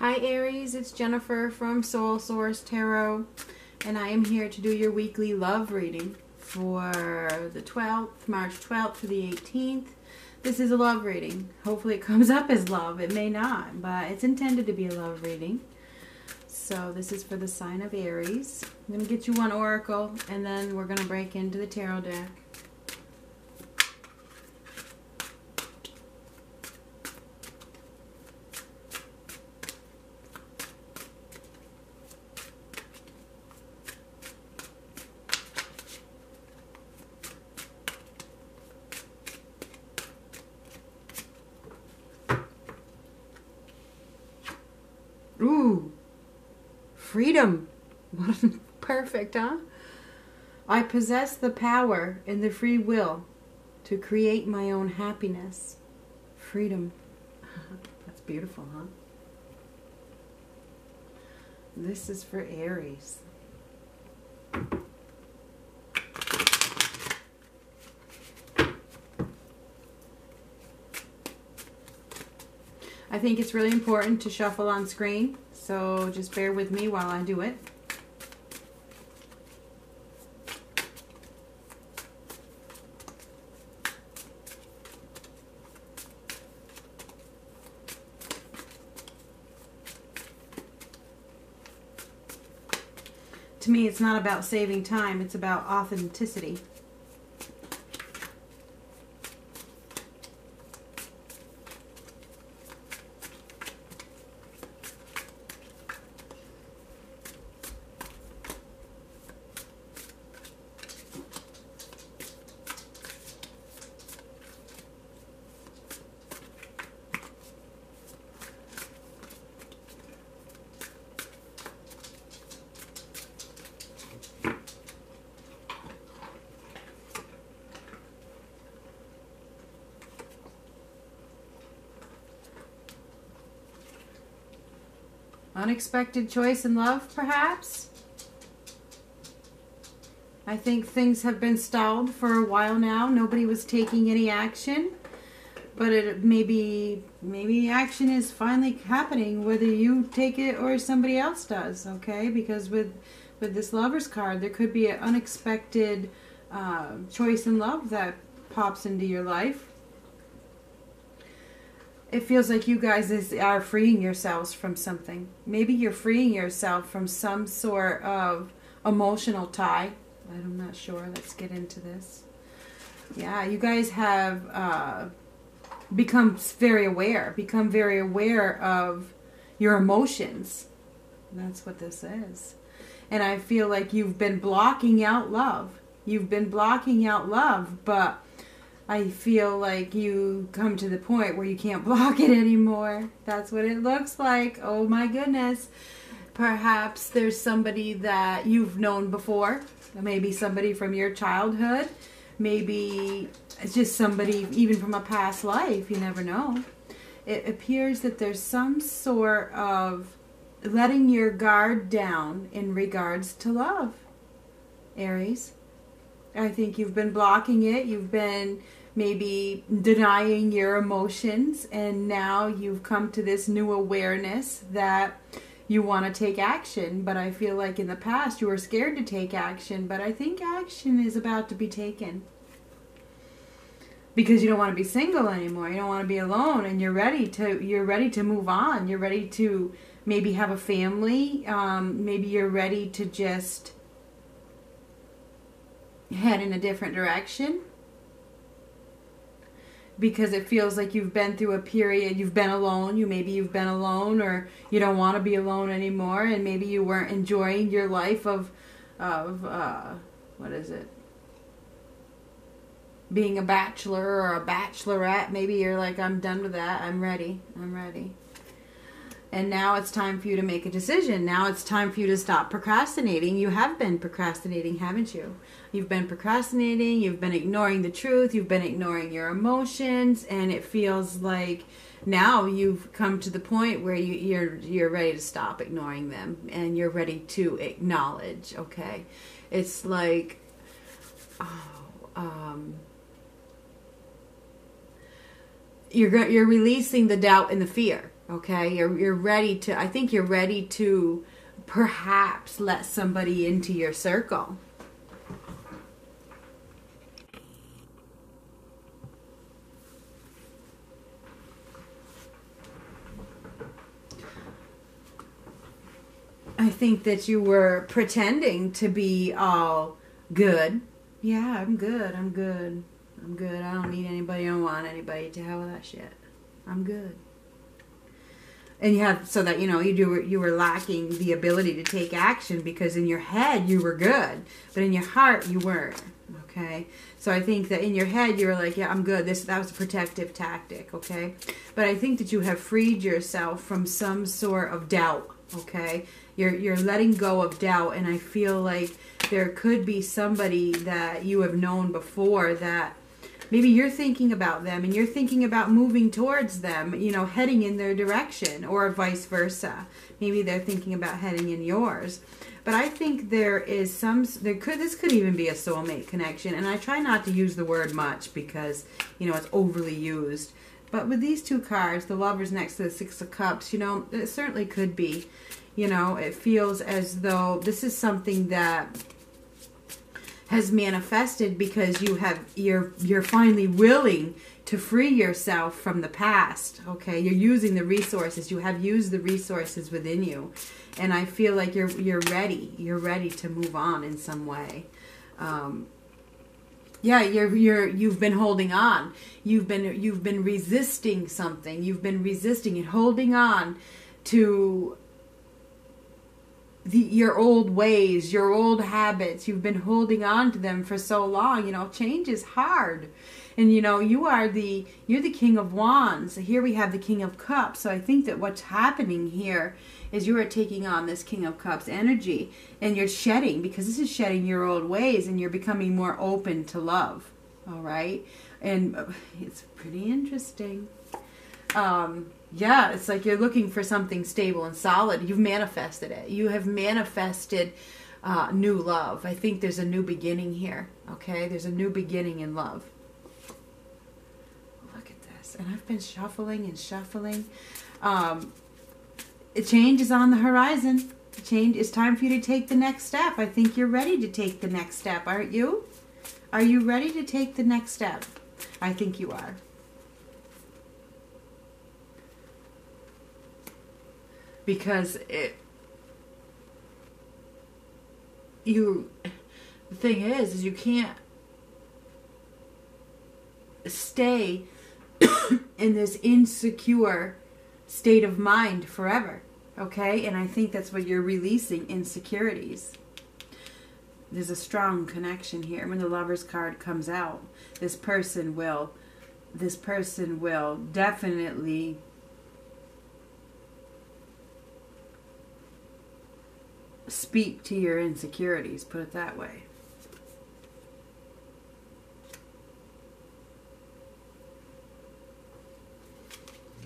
Hi Aries, it's Jennifer from Soul Source Tarot, and I am here to do your weekly love reading for the 12th, March 12th to the 18th. This is a love reading. Hopefully it comes up as love. It may not, but it's intended to be a love reading. So this is for the sign of Aries. I'm going to get you one oracle, and then we're going to break into the tarot deck. Ooh, freedom. Perfect, huh? I possess the power and the free will to create my own happiness. Freedom. That's beautiful, huh? This is for Aries. I think it's really important to shuffle on screen, so just bear with me while I do it. To me, it's not about saving time, it's about authenticity. Unexpected choice in love, perhaps? I think things have been stalled for a while now. Nobody was taking any action. But it maybe maybe action is finally happening whether you take it or somebody else does, okay? Because with with this lover's card, there could be an unexpected uh, choice in love that pops into your life it feels like you guys is, are freeing yourselves from something. Maybe you're freeing yourself from some sort of emotional tie. I'm not sure. Let's get into this. Yeah, you guys have uh, become very aware, become very aware of your emotions. That's what this is. And I feel like you've been blocking out love. You've been blocking out love, but I feel like you come to the point where you can't block it anymore. That's what it looks like. Oh my goodness. Perhaps there's somebody that you've known before, maybe somebody from your childhood, maybe it's just somebody even from a past life, you never know. It appears that there's some sort of letting your guard down in regards to love, Aries. I think you've been blocking it. You've been maybe denying your emotions and now you've come to this new awareness that you want to take action. But i feel like in the past you were scared to take action but i think action is about to be taken. Because you don't want to be single anymore you don't want to be alone and you're ready to you're ready to move on. You're ready to maybe have a family um, maybe you're ready to just head in a different direction because it feels like you've been through a period you've been alone you maybe you've been alone or you don't want to be alone anymore and maybe you weren't enjoying your life of of uh, what is it? Being a bachelor or a bachelorette maybe you're like i'm done with that i'm ready i'm ready and now it's time for you to make a decision. Now it's time for you to stop procrastinating. You have been procrastinating, haven't you? You've been procrastinating, you've been ignoring the truth, you've been ignoring your emotions, and it feels like now you've come to the point where you, you're you're ready to stop ignoring them and you're ready to acknowledge, okay? It's like oh, um you're you're releasing the doubt and the fear Okay, you're you're ready to. I think you're ready to perhaps let somebody into your circle. I think that you were pretending to be all good. Yeah, I'm good. I'm good. I'm good. I don't need anybody. I don't want anybody. To hell with that shit. I'm good. And you have so that you know you do you were lacking the ability to take action because in your head you were good, but in your heart you weren't. Okay, so I think that in your head you were like, yeah, I'm good. This that was a protective tactic. Okay, but I think that you have freed yourself from some sort of doubt. Okay, you're you're letting go of doubt, and I feel like there could be somebody that you have known before that maybe you're thinking about them and you're thinking about moving towards them, you know, heading in their direction, or vice versa. Maybe they're thinking about heading in yours. But I think there is some there could this could even be a soulmate connection, and I try not to use the word much because you know it's overly used. But with these two cards, the lovers next to the six of cups, you know, it certainly could be. You know, it feels as though this is something that has manifested because you have you're you're finally willing to free yourself from the past okay? You're using the resources. You have used the resources within you. And i feel like you're you're ready. You're ready to move on in some way. Um, yeah you're you're you've been holding on. You've been you've been resisting something. You've been resisting and holding on to the, your old ways, your old habits. You've been holding on to them for so long. You know, change is hard. And you know, you are the you're the king of wands. Here we have the king of cups. So I think that what's happening here is you are taking on this king of cups energy and you're shedding because this is shedding your old ways and you're becoming more open to love. All right? And uh, it's pretty interesting. Um yeah, it's like you're looking for something stable and solid. You've manifested it. You have manifested uh, new love. I think there's a new beginning here. Okay, there's a new beginning in love. Look at this, and I've been shuffling and shuffling. Um, a change is on the horizon. Change. It's time for you to take the next step. I think you're ready to take the next step, aren't you? Are you ready to take the next step? I think you are. Because it you the thing is is you can't stay in this insecure state of mind forever okay? And i think that's what you're releasing insecurities. There's a strong connection here. When the lovers card comes out this person will this person will definitely speak to your insecurities, put it that way.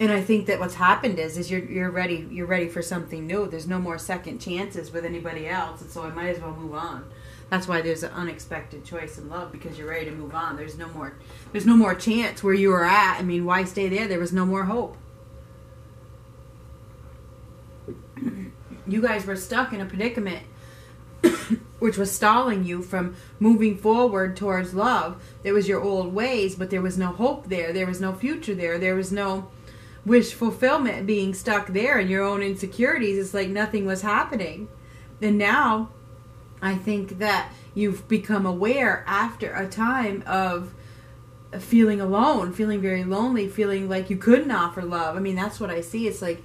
And I think that what's happened is is you're you're ready you're ready for something new. There's no more second chances with anybody else, and so I might as well move on. That's why there's an unexpected choice in love because you're ready to move on. There's no more there's no more chance where you were at. I mean, why stay there? There was no more hope. You guys were stuck in a predicament which was stalling you from moving forward towards love. There was your old ways, but there was no hope there. There was no future there. There was no wish fulfillment being stuck there and your own insecurities. It's like nothing was happening. And now I think that you've become aware after a time of feeling alone, feeling very lonely, feeling like you couldn't offer love. I mean, that's what I see. It's like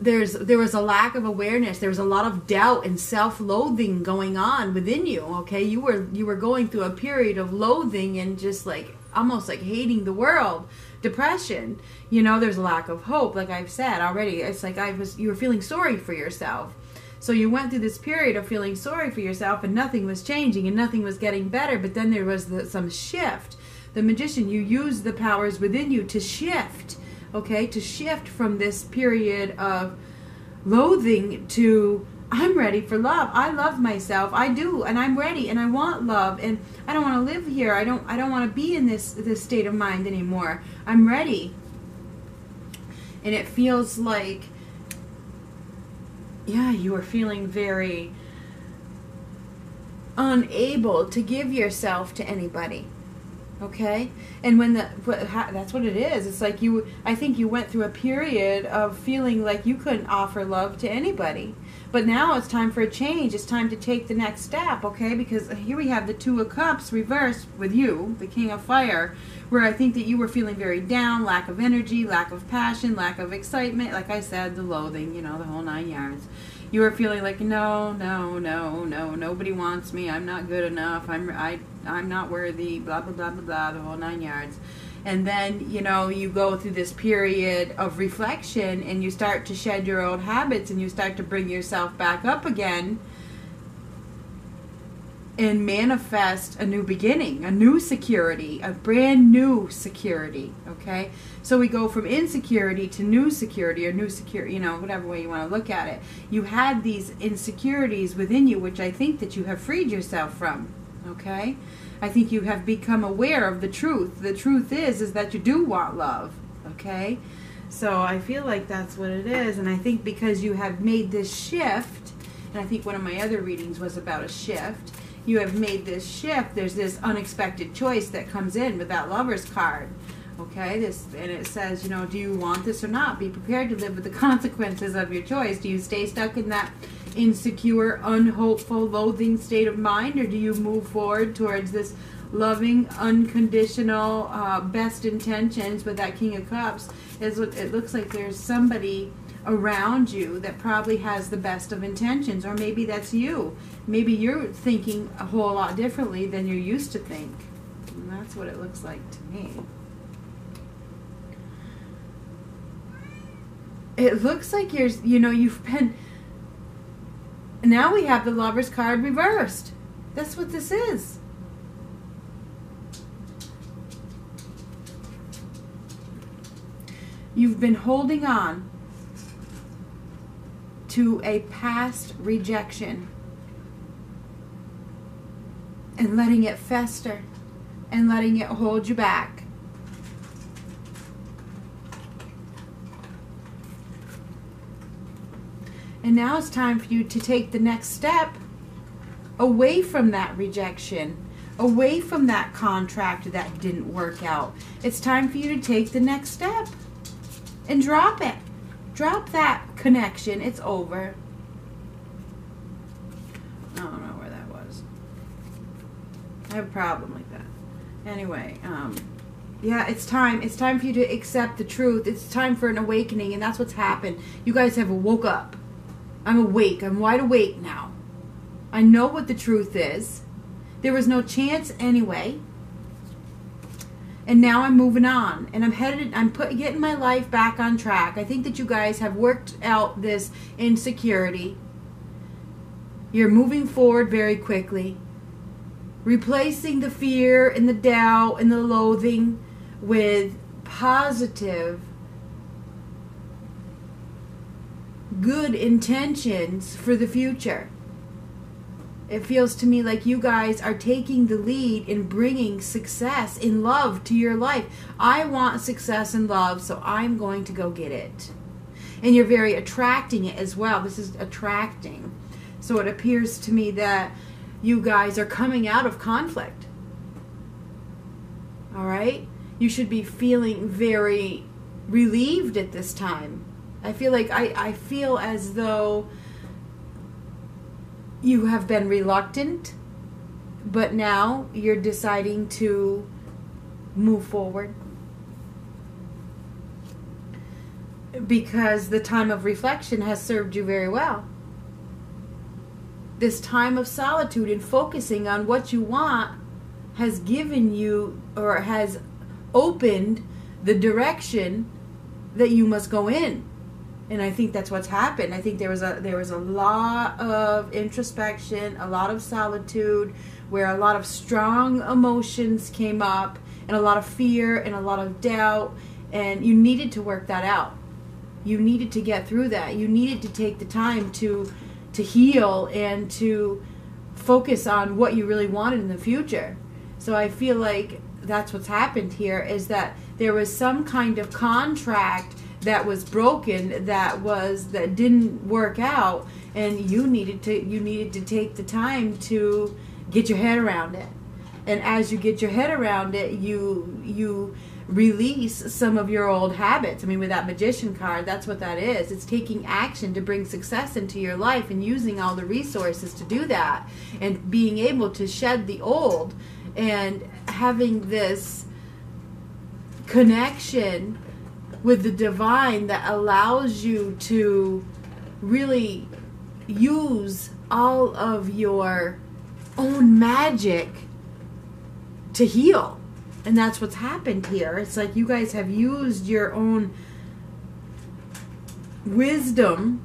there's there was a lack of awareness. There was a lot of doubt and self-loathing going on within you okay? You were you were going through a period of loathing and just like almost like hating the world. Depression you know there's a lack of hope like i've said already. It's like i was you were feeling sorry for yourself. So you went through this period of feeling sorry for yourself and nothing was changing and nothing was getting better but then there was the, some shift. The magician you used the powers within you to shift okay, to shift from this period of loathing to I'm ready for love. I love myself. I do, and I'm ready, and I want love, and I don't want to live here. I don't. I don't want to be in this this state of mind anymore. I'm ready. and it feels like yeah, you are feeling very unable to give yourself to anybody okay? And when the that's what it is. It's like you i think you went through a period of feeling like you couldn't offer love to anybody. But now it's time for a change. It's time to take the next step okay? Because here we have the two of cups reversed with you the king of fire where i think that you were feeling very down lack of energy lack of passion lack of excitement. Like i said the loathing you know the whole nine yards you were feeling like no no no no nobody wants me. I'm not good enough. I'm i i'm not worthy blah blah blah blah blah the whole nine yards. And then you know you go through this period of reflection and you start to shed your old habits and you start to bring yourself back up again and manifest a new beginning, a new security, a brand new security. Okay, so we go from insecurity to new security, or new security, you know, whatever way you want to look at it. You had these insecurities within you, which I think that you have freed yourself from. Okay, I think you have become aware of the truth. The truth is, is that you do want love. Okay, so I feel like that's what it is, and I think because you have made this shift, and I think one of my other readings was about a shift you have made this shift, there's this unexpected choice that comes in with that lover's card. Okay, this and it says, you know, do you want this or not? Be prepared to live with the consequences of your choice. Do you stay stuck in that insecure, unhopeful, loathing state of mind, or do you move forward towards this loving, unconditional, uh, best intentions with that King of Cups? Is what it looks like there's somebody around you that probably has the best of intentions, or maybe that's you. Maybe you're thinking a whole lot differently than you used to think. And that's what it looks like to me. It looks like you're, you know, you've been. Now we have the lover's card reversed. That's what this is. You've been holding on to a past rejection and letting it fester and letting it hold you back. And now it's time for you to take the next step away from that rejection, away from that contract that didn't work out. It's time for you to take the next step and drop it. Drop that connection. It's over. I don't know where that was. I have a problem like that. Anyway, um, yeah, it's time. It's time for you to accept the truth. It's time for an awakening, and that's what's happened. You guys have woke up. I'm awake. I'm wide awake now. I know what the truth is. There was no chance anyway and now I'm moving on and I'm headed I'm put getting my life back on track. I think that you guys have worked out this insecurity. You're moving forward very quickly. Replacing the fear and the doubt and the loathing with positive good intentions for the future. It feels to me like you guys are taking the lead in bringing success in love to your life. I want success in love, so I'm going to go get it. And you're very attracting it as well. This is attracting. So it appears to me that you guys are coming out of conflict. All right? You should be feeling very relieved at this time. I feel like I, I feel as though you have been reluctant, but now you're deciding to move forward because the time of reflection has served you very well. This time of solitude and focusing on what you want has given you or has opened the direction that you must go in and I think that's what's happened. I think there was a there was a lot of introspection, a lot of solitude, where a lot of strong emotions came up, and a lot of fear and a lot of doubt, and you needed to work that out. You needed to get through that. You needed to take the time to to heal and to focus on what you really wanted in the future. So I feel like that's what's happened here is that there was some kind of contract that was broken that was that didn't work out and you needed to you needed to take the time to get your head around it. And as you get your head around it you you release some of your old habits. I mean with that magician card that's what that is. It's taking action to bring success into your life and using all the resources to do that. And being able to shed the old and having this connection with the divine that allows you to really use all of your own magic to heal. And that's what's happened here. It's like you guys have used your own wisdom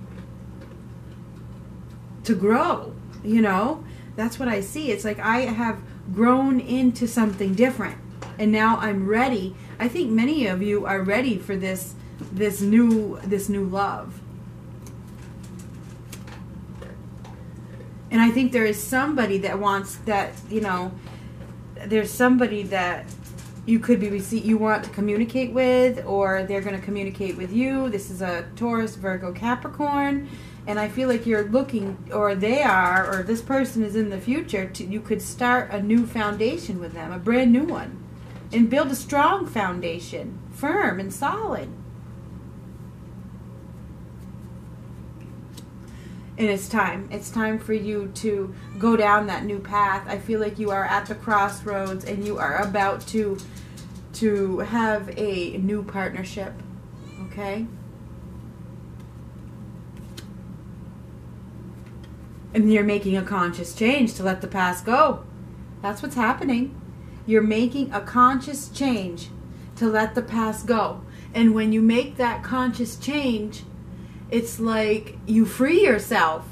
to grow, you know? That's what I see. It's like I have grown into something different and now I'm ready. I think many of you are ready for this this new this new love. And I think there is somebody that wants that, you know, there's somebody that you could be you want to communicate with or they're going to communicate with you. This is a Taurus, Virgo, Capricorn and I feel like you're looking, or they are, or this person is in the future. To, you could start a new foundation with them, a brand new one, and build a strong foundation, firm and solid. And it's time. It's time for you to go down that new path. I feel like you are at the crossroads and you are about to to have a new partnership. Okay? And you're making a conscious change to let the past go. That's what's happening. You're making a conscious change to let the past go. And when you make that conscious change, it's like you free yourself.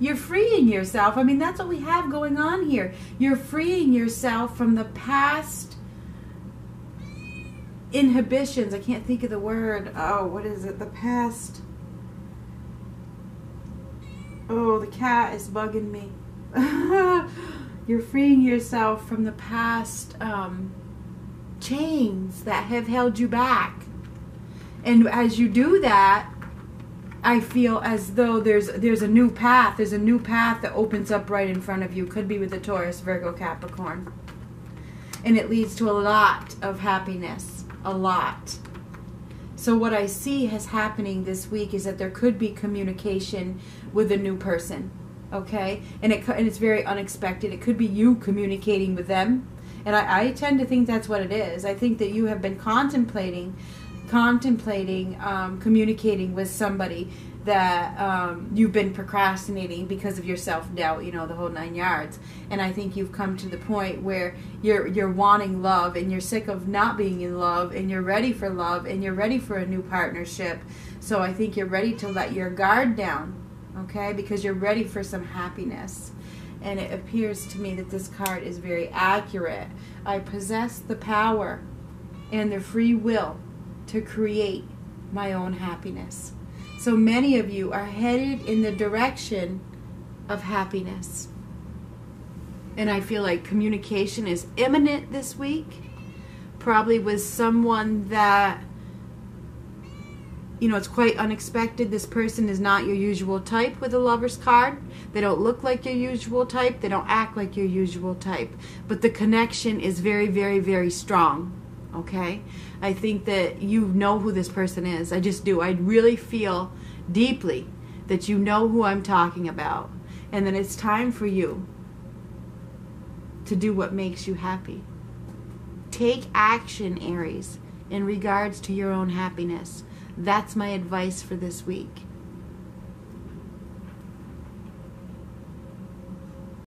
You're freeing yourself. I mean, that's what we have going on here. You're freeing yourself from the past inhibitions. I can't think of the word. Oh, what is it? The past Oh, the cat is bugging me. You're freeing yourself from the past um, chains that have held you back. And as you do that, I feel as though there's there's a new path. There's a new path that opens up right in front of you. Could be with the Taurus, Virgo, Capricorn. And it leads to a lot of happiness. A lot. So what I see has happening this week is that there could be communication with a new person, okay? And it and it's very unexpected. It could be you communicating with them, and I, I tend to think that's what it is. I think that you have been contemplating, contemplating um, communicating with somebody that um, you've been procrastinating because of your self doubt, you know, the whole nine yards. And I think you've come to the point where you're you're wanting love and you're sick of not being in love and you're ready for love and you're ready for a new partnership. So I think you're ready to let your guard down, okay? Because you're ready for some happiness. And it appears to me that this card is very accurate. I possess the power and the free will to create my own happiness. So many of you are headed in the direction of happiness. And I feel like communication is imminent this week, probably with someone that, you know, it's quite unexpected. This person is not your usual type with a lover's card. They don't look like your usual type, they don't act like your usual type. But the connection is very, very, very strong okay? I think that you know who this person is. I just do. I really feel deeply that you know who I'm talking about. And that it's time for you to do what makes you happy. Take action, Aries, in regards to your own happiness. That's my advice for this week.